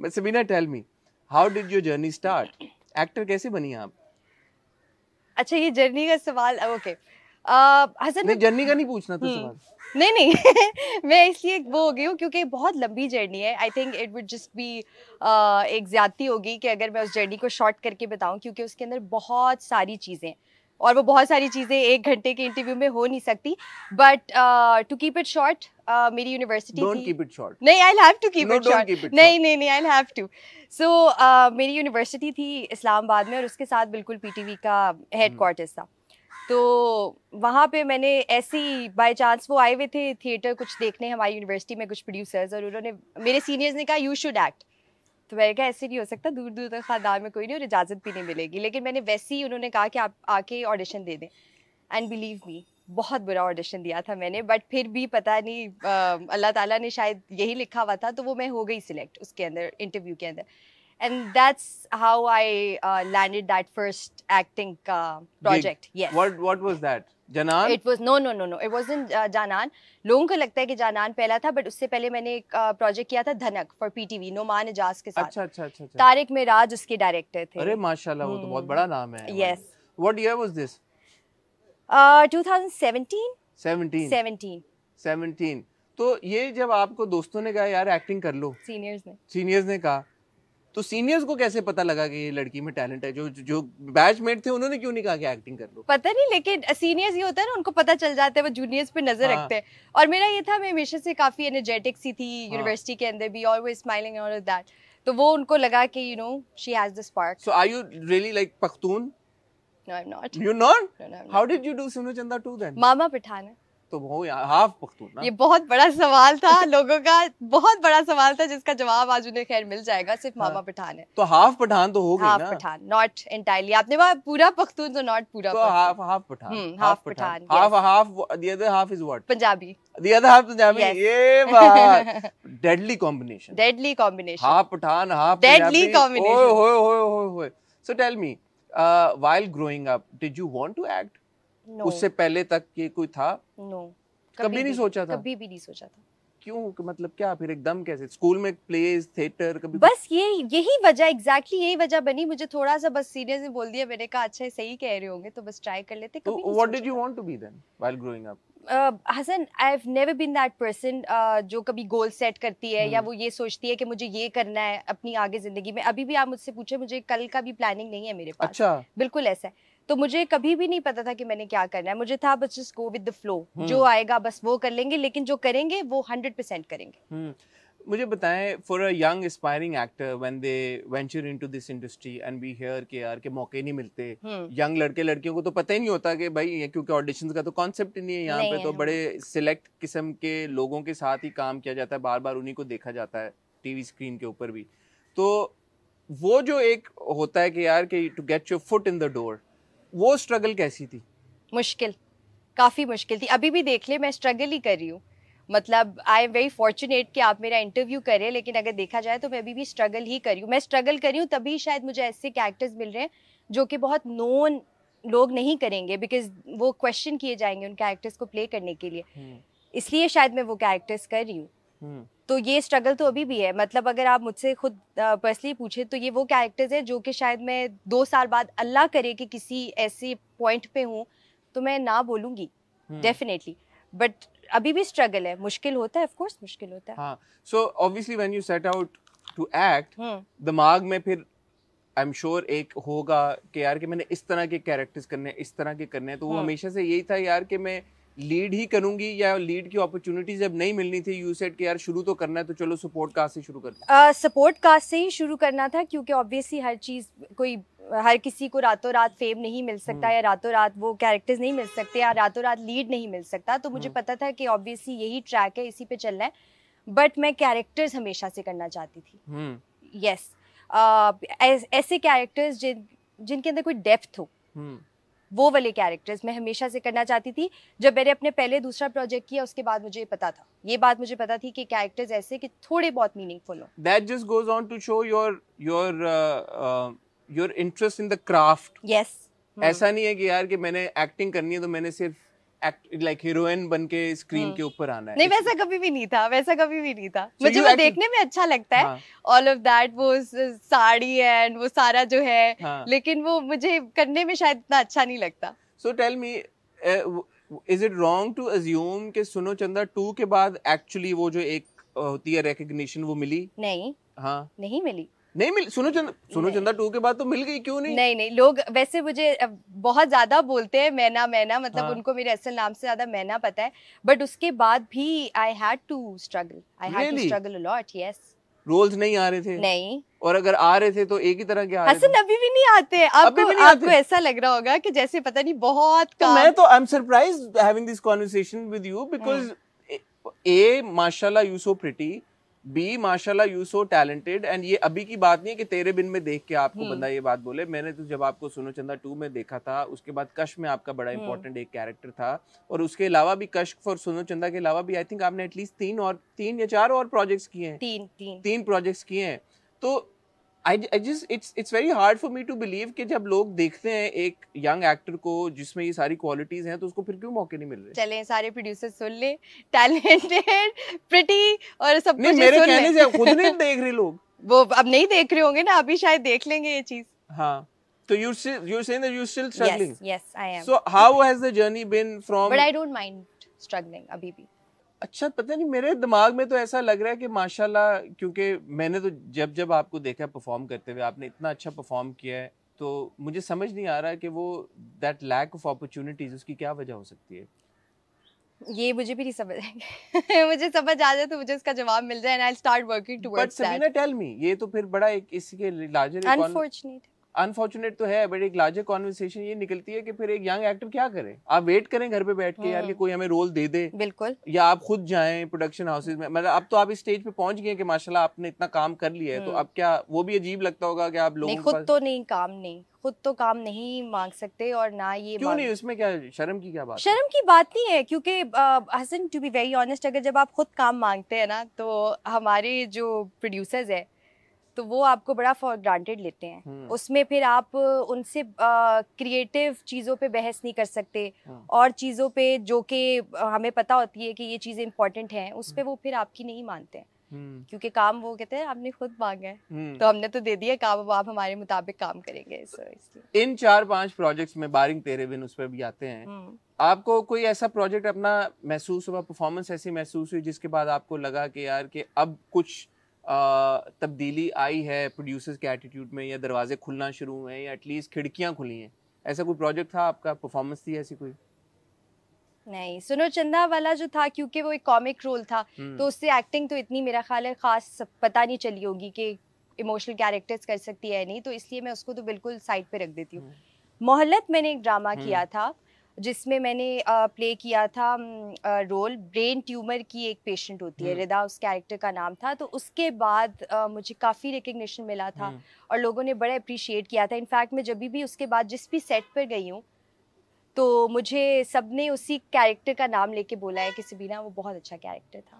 But Sabina, tell me, how did your journey start? Actor कैसे बनी आप? अच्छा ये जर्नी का सवाल ओके हसन नहीं जर्नी का नहीं पूछना था हम्म। सवाल नहीं नहीं मैं इसलिए वो हो गई हूँ क्योंकि बहुत लंबी जर्नी है I think it would just be एक ज्यादती होगी कि अगर मैं उस जर्नी को शॉर्ट करके बताऊँ क्योंकि उसके अंदर बहुत सारी चीज़ें हैं और वो बहुत सारी चीज़ें एक घंटे के इंटरव्यू में हो नहीं सकती। But to keep it short मेरी university don't keep it short नहीं I have to keep it short नहीं नहीं नहीं आई हैव टू सो मेरी यूनिवर्सिटी थी इस्लामाबाद में और उसके साथ बिल्कुल पीटीवी का हेड क्वार्टर्स था। तो वहाँ पे मैंने ऐसे बाय चांस वो आए हुए थे थिएटर कुछ देखने हमारी यूनिवर्सिटी में कुछ प्रोड्यूसर्स और उन्होंने मेरे सीनियर्स ने कहा यू शुड एक्ट तो मैंने कहा ऐसे नहीं हो सकता दूर दूर तक खानदान में कोई नहीं और इजाज़त भी नहीं मिलेगी। लेकिन मैंने वैसे ही उन्होंने कहा कि आप आके ऑडिशन दे दें। एंड बिलीव मी बहुत बुरा ऑडिशन दिया था मैंने बट फिर भी पता नहीं अल्लाह ताला ने शायद यही लिखा हुआ था तो वो मैं हो गई सिलेक्ट उसके अंदर इंटरव्यू के अंदर। And that's how I landed that first acting का project yes What what was that? जनान it was no no no no it wasn't जानान लोगों को लगता है कि जानान पहला था बट उससे पहले मैंने एक प्रोजेक्ट किया था धनक फॉर पीटीवी नोमान एजाज के साथ। अच्छा अच्छा अच्छा अच्छा। तारिक मिराज उसके डायरेक्टर थे। अरे माशाल्लाह वो तो बहुत हम्म। बड़ा नाम है. What year was this? uh, 2017 17 17 17 तो ये जब आपको दोस्तों ने कहा यार एक्टिंग कर लो। सीनियर्स ने। सीनियर्स ने कहा। तो सीनियर्स को कैसे पता लगा कि ये लड़की में टैलेंट है? जो जो बैचमेट थे उन्होंने क्यों नहीं कहा कि एक्टिंग कर लो? पता नहीं लेकिन सीनियर्स ये होता है ना उनको पता चल जाता है वो जूनियर्स पे नज़र हाँ। रखते हैं। और मेरा ये था मैं हमेशा से काफ़ी एनर्जेटिक सी थी हाँ। यूनिवर्सिटी के अंदर भी ऑलवेज स्माइलिंग और दैट तो वो उनको लगा कि you know she has the spark so are you really like Pakhtun no I am not you not how did you do Suno Chanda to then मामा पठान है तो वो हाफ़ पख्तून ना। ये बहुत बड़ा सवाल था लोगों का बहुत बड़ा सवाल था जिसका जवाब आज उन्हें खैर मिल जाएगा सिर्फ़ हाँ। मामा पठान है। तो हाफ़ पठान तो हो गई हाफ़ पठान नॉट एंटायरली आपने कहा पूरा पख्तून तो नॉट पूरा तो half half Pathan hmm, half Pathan Pathan, half half the other half is what Punjabi. The other half Punjabi. ये बात। Deadly combination deadly combination half Pathan half Punjabi. combination. ओए होए होए होए so tell me while growing up did you want to act no उससे पहले तक ये कोई था? नो कभी कभी नहीं सोचा था? कभी भी नहीं सोचा था। क्यों? मतलब क्या फिर एकदम कैसे? स्कूल में प्लेज थिएटर कभी बस ये यही वजह एग्जैक्टली यही वजह बनी। मुझे थोड़ा सा बस सीनियर ने बोल दिया। मैंने कहा अच्छा सही कह रहे होंगे तो बस ट्राई कर लेते। तो कभी what did you want to be then while growing up Hasan I have never been that person जो कभी गोल सेट करती है hmm. या। वो ये सोचती है कि मुझे ये करना है अपनी आगे ज़िंदगी में। अभी भी आप मुझसे पूछे मुझे कल का भी प्लानिंग नहीं है मेरे पास। अच्छा। बिल्कुल ऐसा है। तो मुझे कभी भी नहीं पता था कि मैंने क्या करना है। मुझे था बस just go with the flow जो हम्म। आएगा बस वो कर लेंगे लेकिन जो करेंगे वो हंड्रेड परसेंट करेंगे। हम्म। मुझे बताएँ for a young aspiring actor when they venture into this industry and we hear के यार के मौके नहीं मिलते। हम्म। यंग लड़के लड़कियों को तो पता ही नहीं होता कि भाई ये क्योंकि ऑडिशंस का तो कॉन्सेप्ट ही नहीं है यहाँ पे तो। बड़े सिलेक्ट किस्म के लोगों के साथ ही काम किया जाता है। बार बार उन्हीं को देखा जाता है टीवी स्क्रीन के ऊपर भी। तो वो जो एक होता है कि यार कि to get your foot in the door वो स्ट्रगल कैसी थी? मुश्किल काफ़ी मुश्किल थी। अभी भी देख ले मैं स्ट्रगल ही कर रही हूँ। मतलब आई एम वेरी फॉर्चुनेट कि आप मेरा इंटरव्यू करें लेकिन अगर देखा जाए तो मैं अभी भी स्ट्रगल ही कर रही हूँ। मैं स्ट्रगल कर रही हूँ तभी शायद मुझे ऐसे कैरेक्टर्स मिल रहे हैं जो कि बहुत नोन लोग नहीं करेंगे बिकॉज़ वो क्वेश्चन किए जाएँगे उन कैरेक्टर्स को प्ले करने के लिए। इसलिए शायद मैं वो कैरेक्टर्स कर रही हूँ। हम्म तो ये स्ट्रगल तो अभी भी है। मतलब अगर आप मुझसे खुद पर्सनली पूछे तो ये वो कैरेक्टर्स हैं जो कि शायद मैं दो साल बाद अल्लाह करे कि किसी ऐसे पॉइंट पे हूँ तो मैं ना बोलूँगी। डेफिनेटली बट अभी भी स्ट्रगल है। मुश्किल होता है ऑफ़ कोर्स मुश्किल होता है। हाँ। So obviously when you set out to act दिमाग में फिर आई एम श्योर एक होगा कि यार कि मैंने इस तरह के कैरेक्टर्स करने इस तरह के करने हैं तो वो हम्म। हमेशा से यही था यार कि मैं लीड ही करूँगी या लीड की अपॉर्चुनिटी जब नहीं मिलनी थी। यू सेट कि यार शुरू तो करना है तो चलो सपोर्ट कास्ट से शुरू करते हैं। सपोर्ट कास्ट से ही शुरू करना था क्योंकि ऑब्वियसली हर चीज़ कोई हर किसी को रातों रात फेम नहीं मिल सकता हम्म। या रातों रात वो कैरेक्टर्स नहीं मिल सकते या रातों रात लीड नहीं मिल सकता। तो मुझे हम्म। पता था कि ऑब्वियसली यही ट्रैक है इसी पे चलना है। बट मैं कैरेक्टर्स हमेशा से करना चाहती थी। हम्म। यस ऐसे कैरेक्टर्स जिन जिनके अंदर कोई डेप्थ हो। वो वाले कैरेक्टर्स मैं हमेशा से करना चाहती थी। जब मैंने अपने पहले दूसरा प्रोजेक्ट किया उसके बाद मुझे पता था। ये बात मुझे पता थी कि कैरेक्टर्स ऐसे कि थोड़े बहुत मीनिंगफुल हो। That just goes on to show your your your interest in the craft yes ऐसा नहीं है कि यार कि मैंने एक्टिंग करनी है तो मैंने सिर्फ़ लाइक हीरोइन बन के स्क्रीन। के ऊपर आना है। नहीं वैसा कभी भी नहीं था वैसा कभी भी नहीं था। So मुझे वो देखने में अच्छा लगता है। ऑल ऑफ़ दैट वो साड़ी एंड वो सारा जो है हाँ. लेकिन वो मुझे करने में शायद इतना अच्छा नहीं लगता। So tell me, uh, is it wrong to assume कि सुनो चंदा टू के बाद एक्चुअली वो जो एक होती है recognition वो मिली? नहीं। हाँ। नहीं मिली। नहीं मिली सुनो चंदा सुनो चंदा टू के बाद तो मिल गई क्यों नहीं? नहीं नहीं लोग वैसे मुझे बहुत ज़्यादा बोलते हैं मैना मैना मतलब हाँ। उनको मेरे असल नाम से ज़्यादा मैना पता है बट उसके बाद भी I had to struggle I had to struggle a lot yes roles नहीं आ रहे थे? नहीं। और अगर आ रहे थे तो एक ही तरह के आ रहे हसन अभी भी नहीं आते। आपको नहीं आपको आते? ऐसा लग रहा होगा कि जैसे पता नहीं बहुत तो काम मैं तो I am surprised having this conversation with you because uh माशाल्लाह यू सो प्रिटी बी माशाल्लाह यू सो टैलेंटेड एंड ये अभी की बात नहीं है कि तेरे बिन में देख के आपको हम्म। बंदा ये बात बोले मैंने तो जब आपको सुनो चंदा टू में देखा था उसके बाद कश में आपका बड़ा हम्म। इंपॉर्टेंट एक कैरेक्टर था और उसके अलावा भी कश और सुनो चंदा के अलावा भी आई थिंक आपने एटलीस्ट तीन और तीन या चार और प्रोजेक्ट्स किए हैं तीन तीन तीन प्रोजेक्ट्स किए हैं तो I just it's it's very hard for me to believe कि जब लोग देखते हैं एक यंग एक्टर को जिसमें ये सारी क्वालिटीज हैं तो उसको फिर क्यों मौके नहीं मिल रहे? चले सारे प्रोड्यूसर सुन ले। टैलेंटेड प्रिटी और सब नहीं कुछ मेरे कहने से खुद नहीं देख रहे लोग। वो अब नहीं देख रहे होंगे ना अभी शायद देख लेंगे ये चीज़। हाँ तो you still you're saying that you're still struggling? Yes yes I am so how has the journey been from but I don't mind struggling अभी भी। अच्छा पता नहीं मेरे दिमाग में तो ऐसा लग रहा है कि माशाल्लाह क्योंकि मैंने तो जब जब आपको देखा परफॉर्म करते हुए आपने इतना अच्छा परफॉर्म किया है तो मुझे समझ नहीं आ रहा कि वो दैट लैक ऑफ़ अपॉर्चुनिटीज़ उसकी क्या वजह हो सकती है? ये मुझे भी नहीं समझ आएगा मुझे समझ आ जाए तो मुझे उसका जवाब मिल जाए and I start working but towards Sabina that tell me ये तो फिर बड़ा एक इसके लार्जर अनफॉर्चुनेट अनफॉर्चुनेट तो है बट एक लार्जर कॉन्वर्सेशन ये निकलती है कि फिर एक यंग एक्टर क्या करे आप वेट करें घर पे बैठ के यार कि हम्म। कोई हमें रोल दे दे बिल्कुल या आप खुद जाएँ प्रोडक्शन हाउसेज में मतलब अब तो आप इस स्टेज पे पहुँच गए कि माशाल्लाह आपने इतना काम कर लिया है तो हम्म। अब क्या वो भी अजीब लगता होगा कि आप लोग खुद तो नहीं काम नहीं खुद तो काम नहीं मांग सकते और ना ये क्यों नहीं उसमें क्या शर्म की क्या बात है? शर्म की बात नहीं है क्योंकि Hasan to be very honest अगर जब आप खुद काम मांगते हैं ना तो हमारे जो प्रोड्यूसर्स है तो वो आपको बड़ा फॉर ग्रांटेड लेते हैं हम्म। उसमें फिर आप उनसे क्रिएटिव चीज़ों पे बहस नहीं कर सकते हम्म। और चीज़ों पे जो कि हमें पता होती है कि ये चीज़ें इंपॉर्टेंट हैं उस पर वो फिर आपकी नहीं मानते हैं हम्म, क्योंकि काम वो कहते हैं आपने खुद मांगा है हम्म। तो हमने तो दे दिया काम अब आप हमारे मुताबिक काम करेंगे इन चार पाँच प्रोजेक्ट्स में बारिंग तेरे बिन उस पर भी आते हैं हम्म। आपको कोई ऐसा प्रोजेक्ट अपना महसूस हुआ परफॉर्मेंस ऐसी महसूस हुई जिसके बाद आपको लगा कि यार कि अब कुछ तब्दीली आई है प्रोड्यूसर्स के एटीट्यूड में या दरवाजे खुलना शुरू हुए हैं या एटलीस्ट खिड़कियाँ खुली हैं। ऐसा कोई प्रोजेक्ट था आपका? परफॉर्मेंस थी ऐसी कोई? नहीं सुनो चंदा वाला जो था क्योंकि वो एक कॉमिक रोल था हम्म, तो उससे एक्टिंग तो इतनी मेरा ख्याल है खास पता नहीं चली होगी कि इमोशनल कैरेक्टर्स कर सकती है नहीं तो इसलिए मैं उसको तो बिल्कुल साइड पे रख देती हूँ। हम्म। मोहल्लत मैंने एक ड्रामा हम्म। किया था जिसमें मैंने प्ले किया था रोल ब्रेन ट्यूमर की एक पेशेंट होती है हम्म। रिदा उस कैरेक्टर का नाम था तो उसके बाद मुझे काफ़ी रिकग्निशन मिला था हम्म, और लोगों ने बड़ा अप्रिशिएट किया था। इनफैक्ट मैं जब भी उसके बाद जिस भी सेट पर गई हूँ तो मुझे सबने उसी कैरेक्टर का नाम लेके बोला है कि सबीना वो बहुत अच्छा कैरेक्टर था।